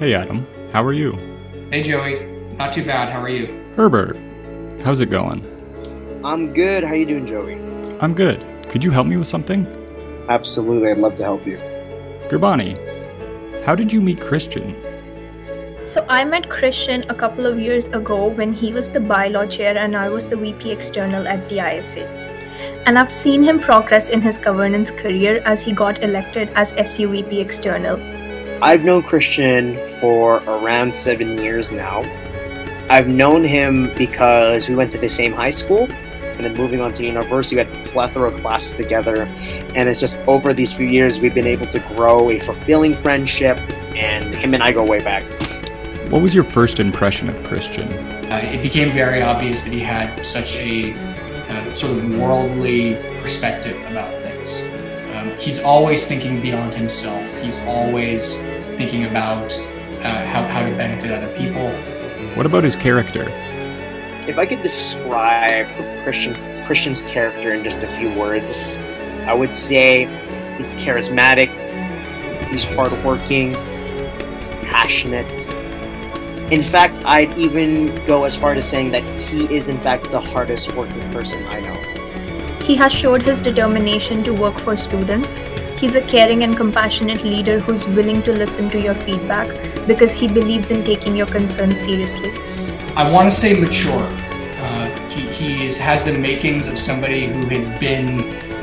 Hey Adam, how are you? Hey Joey, not too bad. How are you? Herbert, how's it going? I'm good. How you doing, Joey? I'm good. Could you help me with something? Absolutely, I'd love to help you. Gurbani, how did you meet Christian? So I met Christian a couple of years ago when he was the bylaw chair and I was the VP external at the ISA. And I've seen him progress in his governance career as he got elected as SUVP external. I've known Christian for around seven years now. I've known him because we went to the same high school and then moving on to university, we had a plethora of classes together. And it's just over these few years, we've been able to grow a fulfilling friendship, and him and I go way back. What was your first impression of Christian? Uh, it became very obvious that he had such a uh, sort of worldly perspective about things. Um, he's always thinking beyond himself. He's always thinking about uh, how, how to benefit other people. What about his character? If I could describe Christian Christian's character in just a few words, I would say he's charismatic, he's hardworking, passionate. In fact, I'd even go as far as saying that he is in fact the hardest working person I know. He has showed his determination to work for students. He's a caring and compassionate leader who's willing to listen to your feedback because he believes in taking your concerns seriously. I want to say mature. Uh, he he is, has the makings of somebody who has been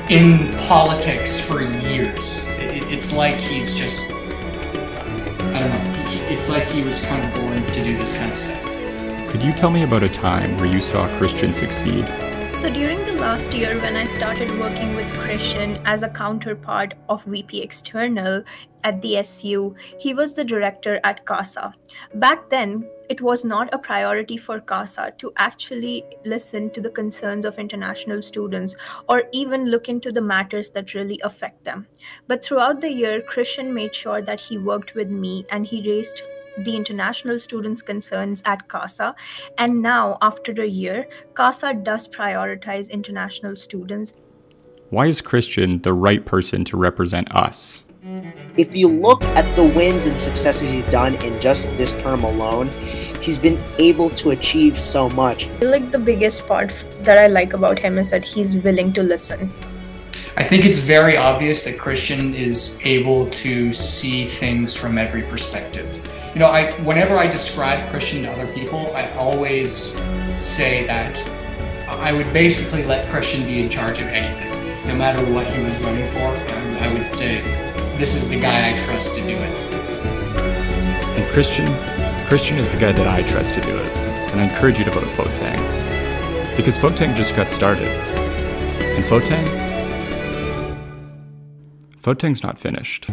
in politics for years. It, it's like he's just, I don't know, it's like he was kind of born to do this kind of stuff. Could you tell me about a time where you saw Christian succeed? So during the last year, when I started working with Christian as a counterpart of VP External at the SU, he was the director at CASA. Back then, it was not a priority for CASA to actually listen to the concerns of international students or even look into the matters that really affect them. But throughout the year, Christian made sure that he worked with me and he raised the international students' concerns at CASA. And now, after a year, CASA does prioritize international students. Why is Christian the right person to represent us? If you look at the wins and successes he's done in just this term alone, he's been able to achieve so much. I like the biggest part that I like about him is that he's willing to listen. I think it's very obvious that Christian is able to see things from every perspective. You know, I whenever I describe Christian to other people, I always say that I would basically let Christian be in charge of anything, no matter what he was running for. I would say, this is the guy I trust to do it. And Christian, Christian is the guy that I trust to do it. And I encourage you to vote Fotang. Because Fotang just got started. And Fotang? Fotang's not finished.